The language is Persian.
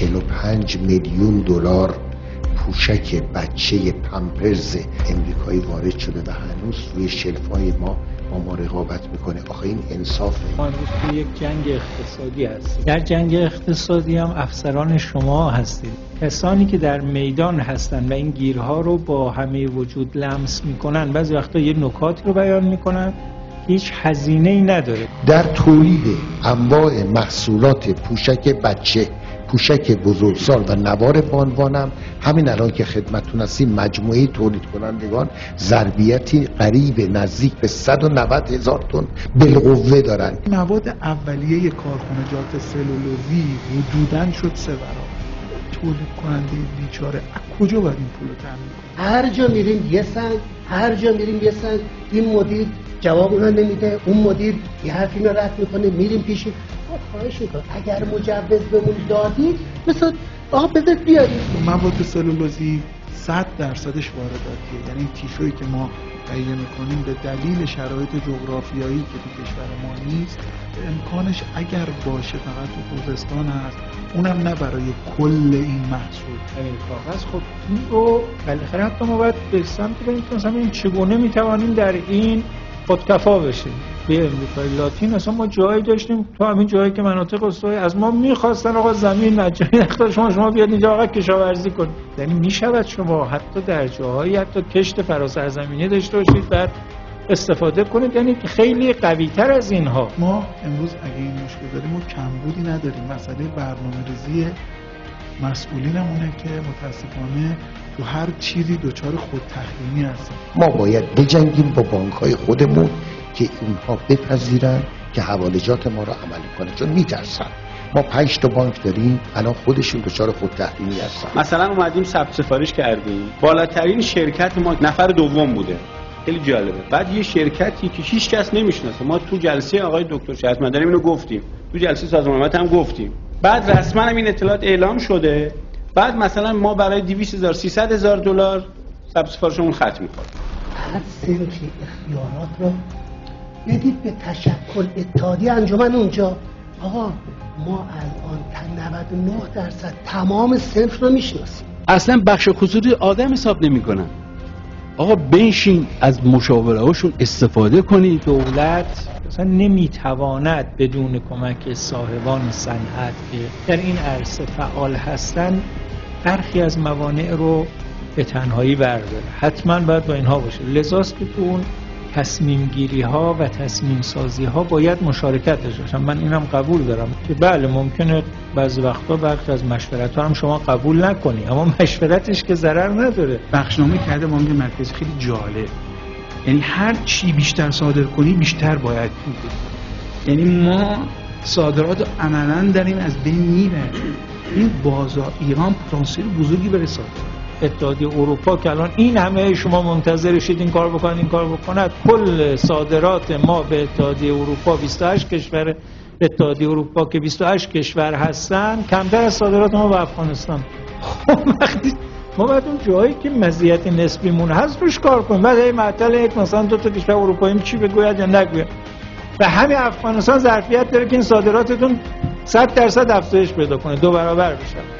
45 میلیون دلار پوشک بچه پمپرز امریکایی وارد شده و هنوز روی شلفای ما با ما رقابت می‌کنه. آخه این انصافه ما امروز توی یک جنگ اقتصادی هستیم. در جنگ اقتصادی هم افسران شما هستید کسانی که در میدان هستن و این گیرها رو با همه وجود لمس می‌کنن بعضی وقتا یه نکاتی رو بیان می‌کنن. هیچ هزینه ای نداره. در تولید انواع محصولات پوشک بچه پوشک بزرگسال و نوار بانوانم همین الان که خدمتون هستیم مجموعه تولید کنندگان ضربیتی قریب نزدیک به 190 هزار تن بالقوه دارن. مواد اولیه کارخانجات سلولوزی حدودا شد سه برابر. تولید کننده بیچاره کجا باید این پول رو تامین هر جا میریم یه سنگ هر جا میریم یه سنگ. این مدیر جواب اونو نمیده اون مدیر یه حرفی رو رد می‌کنه میریم پیشی خواهش می‌کنم. اگر مجوز بهمون دادی مثل آقا بذار بیاریم مواد سلولوزی 100 درصدش وارداتیه. یعنی تیشویی که ما تهیه می‌کنیم به دلیل شرایط جغرافیایی که تو کشور ما نیست امکانش اگر باشه فقط تو خوزستان هست اونم نه برای کل این محصول. همین کاغذ. خب این رو بالاخره حتی ما باید به سمت بریم که مثلا این چگونه می‌توانیم در این خودکفا بشیم. به امریکای لاتین اصلا ما جایی داشتیم تو همین جایی که مناطق استوایی از ما می‌خواستن آقا زمین مجانی اختار شما شما بیاد اینجا آقا کشاورزی کنید یعنی می‌شود شما حتی در جاهایی حتی کشت فراسرزمینی داشته باشید بعد استفاده کنید. یعنی خیلی قوی تر از اینها. ما امروز اگه این مشکل داریم ما کمبودی نداریم. مسئله برنامه ریزی مسئولینمونه که متاسفانه تو هر چیزی دچار خود تحریمی هستن ما باید بجنگیم با بانک های خودمون. که اونها بپذیرن که حوالجات ما رو عملی کنه چون میترسن ما پنج تا بانک داریم الان خودشون دچار خود تحریمی هستن. مثلا اومدیم ثبت سفارش کردیم. بالاترین شرکت ما نفر دوم بوده. خیلی جالبه. بعد یه شرکتی که هیچ کس نمی‌شناسه. ما تو جلسه آقای دکتر شهرت مدنی اینو گفتیم. تو جلسه سازمان هم گفتیم. بعد رسما هم این اطلاعات اعلام شده. بعد مثلا ما برای 200 هزار 300 هزار دلار ثبت سفارشمون ختم می‌کنیم. هر سنفی اختیارات رو بدید به تشکل اتحادی انجمن اونجا. آقا ما الان تا 99 درصد تمام سنف رو می‌شناسیم. اصلا بخش خصوصی آدم حساب نمی‌کنن. آقا بنشین از مشاوره هاشون استفاده کنید دولت اصلا نمی‌تواند بدون کمک صاحبان صنعت که در این عرصه فعال هستند برخی از موانع رو به تنهایی برداره. حتما باید با اینها باشه. لذاست که تو اون تصمیم گیری ها و تصمیم سازی ها باید مشارکت داشته باشن. من اینم قبول دارم که بله ممکنه بعضی وقتا برخی از مشورت ها هم شما قبول نکنی اما مشورتش که ضرر نداره. بخشنامه کرده بانک مرکزی خیلی جالب. یعنی هر چی بیشتر صادر کنی بیشتر باید بدی. یعنی ما صادرات عملا داریم از بین میره این بازار ایران پتانسیل بزرگی صادرات. اتحادیه اروپا که الان این همه شما منتظرشید این کار بکنن این کار بکند. کل صادرات ما به اتحادیه اروپا 28 کشور اتحادیه اروپا که 28 کشور هستن کمتر از صادرات ما به افغانستان. خب وقتی ما باید اون جایی که مزیت نسبیمون هست روش کار کنیم. بعد این معطل یک مثلا دو تا کشور اروپایی چی بگوید یا نگوید. و همین افغانستان ظرفیت داره که این صادراتتون 100 درصد افزایش پیدا کنه. دو برابر بشه.